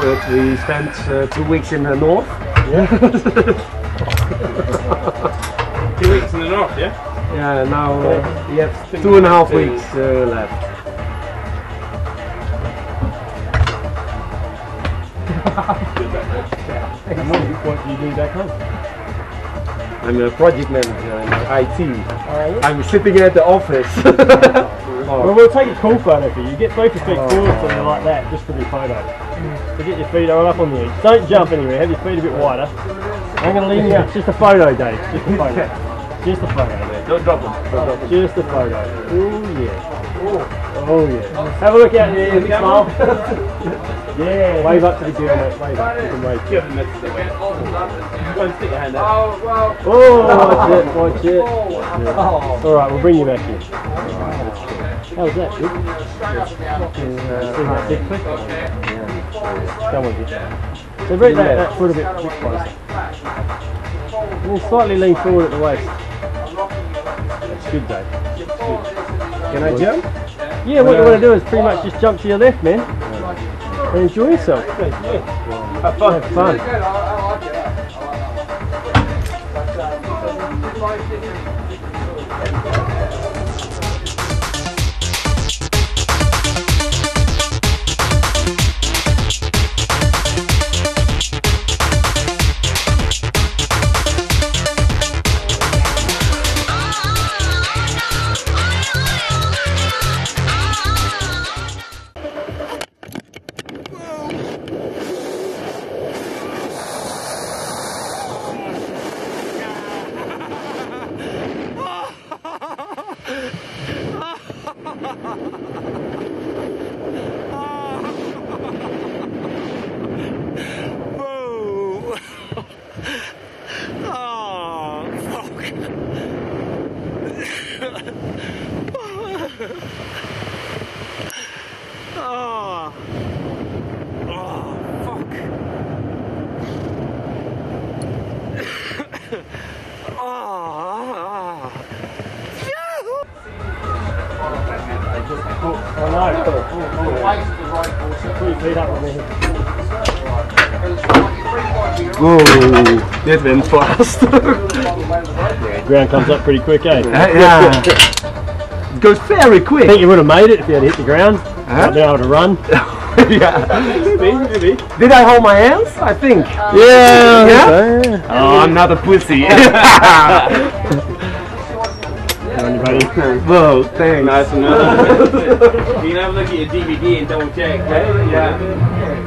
afterwards we spent uh, two weeks in the north. Two weeks in the north, yeah? Yeah, now uh, we have two and a half weeks uh, left. What, what do you do back home? I'm a project manager in IT. Oh, I'm sitting at the office. Well, we'll take a cool photo for you. Get both your feet forward so they're like that, just for the photo. So get your feet all up on the edge. Don't jump anywhere. Have your feet a bit wider. I'm going to lean you up. Just a photo, Dave. Just a photo. Just a photo. Don't drop them. Don't drop them. Just a photo. Oh yeah. Oh yeah. Have a look out there. Smile. yeah. Wave up to the girl, mate. Wave up. You can wave. Give them this. Go and stick your hand out. Oh, oh watch it. Watch it. Yeah. All right, we'll bring you back here. How was that? Good. See that big click? Come on, good. So bring that, that foot a bit, bit closer. And then slightly lean forward at the waist. That's good, Dave. Can I jump? Yeah, what you want to do is pretty much just jump to your left, man. And enjoy yourself. Have fun. Have fun. Whoa! Oh. Oh no. Put your feet up on that went fast. Ground comes up pretty quick, eh? yeah. It goes very quick. I think you would have made it if you had hit the ground. Not been able to run. yeah. Maybe, maybe. Did I hold my hands? I think. Yeah. Yeah? Oh, I'm not a pussy. Buddy. Whoa, thanks. Nice enough. you can have a look at your DVD and double check. Yeah.